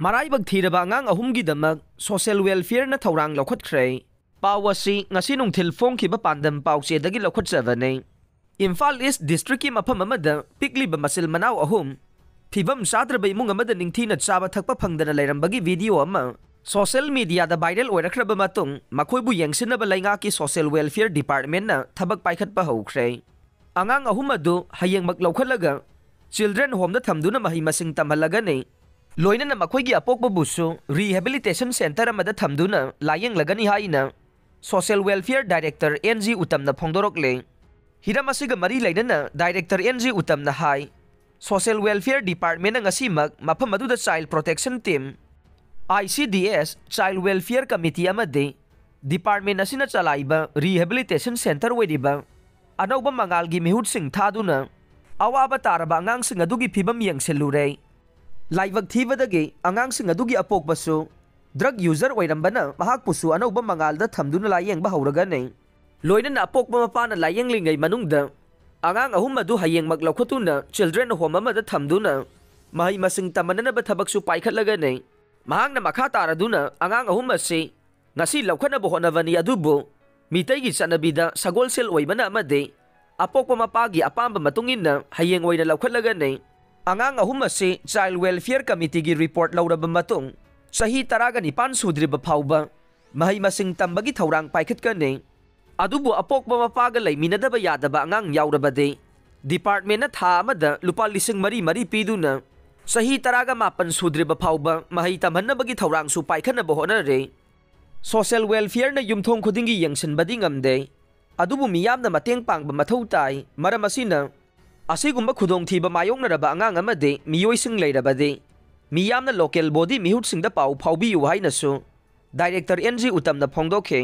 Maraibag thiraba ngang ahum gi damak social welfare na thaurang lokhot khre. Pawasi ngasi nung thilfong khiba pandam pawse dagi lokhot savane. Imphal East District ki mapham amada pikli ba masil manaw ahum. Thibam sadra bai mung amada ningthi na chaba thakpa phangdana lairambagi video ama. Social media da viral oirakhraba matung makhoi bu yengsina ba lainga ki social welfare department na thabak paikhat pa hau khre. Angang ahum adu hayeng mak lokhalaga children home da thamduna mahi masing tamhalaga nei ꯂꯣꯏꯅꯅ ꯃꯈꯣꯏꯒꯤ ꯑꯄꯣꯛꯄꯕꯨꯁꯨ rehabilitation centre ꯑꯃꯗ ꯊꯝꯗꯨꯅ ꯂꯥꯌꯦꯡꯂꯒꯅꯤ ꯍꯥꯏꯅ social welfare director N G ꯎꯇꯝꯅ ꯐꯣꯡꯗꯣꯔꯛꯂꯦ ꯍꯤꯔꯝ ꯑꯁꯤꯒ ꯃꯔꯤ ꯂꯩꯅꯅ ꯗꯥꯏꯔꯦꯛꯇꯔ ꯑꯦꯟ ꯖꯤ ꯎꯇꯝꯅ ꯍꯥꯏ ꯁꯣꯁꯦꯜ ꯋꯦꯜꯐꯤꯌꯔ ꯗꯤꯄꯥꯔꯠꯃꯦꯟꯅ ꯉꯁꯤꯃꯛ ꯃꯐꯝ ꯑꯗꯨꯗ child protection team I C D S child welfare committee ꯑꯃꯗꯤ ꯗꯤꯄꯥꯔꯠꯃꯦꯟ ꯑꯁꯤꯅ ꯆꯂꯥꯏꯕ ꯔꯤꯍꯦꯕꯤꯂꯤꯇꯦꯁꯟ ꯁꯦꯟꯇꯔ ꯑꯣꯏꯔꯤꯕ ꯑꯅꯧꯕ ꯃꯉꯥꯜꯒꯤ ꯃꯤꯍꯨꯠꯁꯤꯡ ꯊꯥꯗꯨꯅ ꯑꯋꯥꯕ ꯇꯥꯔꯕ ꯑꯉꯥꯡꯁꯤꯡ ꯑꯗꯨꯒꯤ ꯐꯤꯕꯝ ꯌꯦꯡꯁꯤꯜꯂꯨꯔꯦ thibadagi angang sing adugi apokbasu drug user oirambana mahak pusu anauba mangalda thamduna layeng ba hauraga nei ꯂꯣꯏꯅꯅ ꯑꯄꯣꯛꯄ ꯃꯄꯥꯅ ꯂꯥꯌꯦꯡꯂꯤꯉꯩ ꯃꯅꯨꯡꯗ ꯑꯉꯥꯡ ꯑꯍꯨꯝ ꯑꯗꯨ ꯍꯌꯦꯡꯃꯛ ꯂꯧꯈꯠꯇꯨꯅ ꯆꯤꯜꯗ꯭ꯔꯦꯟ ꯍꯣꯝ ꯑꯃꯗ ꯊꯝꯗꯨꯅ ꯃꯍꯩ ꯃꯁꯤꯡ ꯇꯝꯃꯅꯅꯕ ꯊꯕꯛꯁꯨ ꯄꯥꯏꯈꯠꯂꯒꯅꯤ ꯃꯍꯥꯛꯅ ꯃꯈꯥ ꯇꯥꯔꯗꯨꯅ ꯑꯉꯥꯡ ꯑꯍꯨꯝ ꯑꯁꯤ ꯉꯁꯤ ꯂꯧꯈꯠꯅꯕ ꯍꯣꯠꯅꯕꯅꯤ ꯑꯗꯨꯕꯨ ꯃꯤꯇꯩꯒꯤ ꯆꯠꯅꯕꯤꯗ ꯁꯒꯣꯜꯁꯦꯜ ꯑꯣꯏꯕꯅ ꯑꯃꯗꯤ ꯑꯄꯣꯛꯄ ꯃꯄꯥꯒꯤ ꯑꯄꯥꯝꯕ ꯃꯇꯨꯡ ꯏꯟꯅ ꯍꯌꯦꯡ ꯑꯣꯏꯅ ꯂꯧꯈꯠꯂꯒꯅꯤ Anganga humasi Child Welfare Committee gi report laura bamatong sa hitaragan ni pansudri bapaw ba mahay masing tambagi taurang paikit ka ni. Adubo apok mamapagalay minadabaya ba angang yaura ba di. Department at hamada lupalising mari mari pido na. Sa hitaraga mapansudri bapaw ba mahitamhan na bagi taurang supay ka na boho na re. Social welfare na yumtong ko dingi yang sin ba di. Adubo miyam na mateng pang bamatawtay maramasin na ꯑꯁꯤꯒꯨꯝꯕ ꯈꯨꯗꯣꯡꯊꯤꯕ ꯃꯥꯌꯣꯛꯅꯔꯕ ꯑꯉꯥꯡ ꯑꯃꯗꯤ ꯃꯤꯑꯣꯏꯁꯤꯡ ꯂꯩꯔꯕꯗꯤ ꯃꯤꯌꯥꯝꯅ local body ꯃꯤꯍꯨꯠꯁꯤꯡꯗ ꯄꯥꯎ ꯐꯥꯎꯕꯤꯌꯨ ꯍꯥꯏꯅꯁꯨ director N G ꯎꯇꯝꯅ ꯐꯣꯡꯗꯣꯛꯈꯤ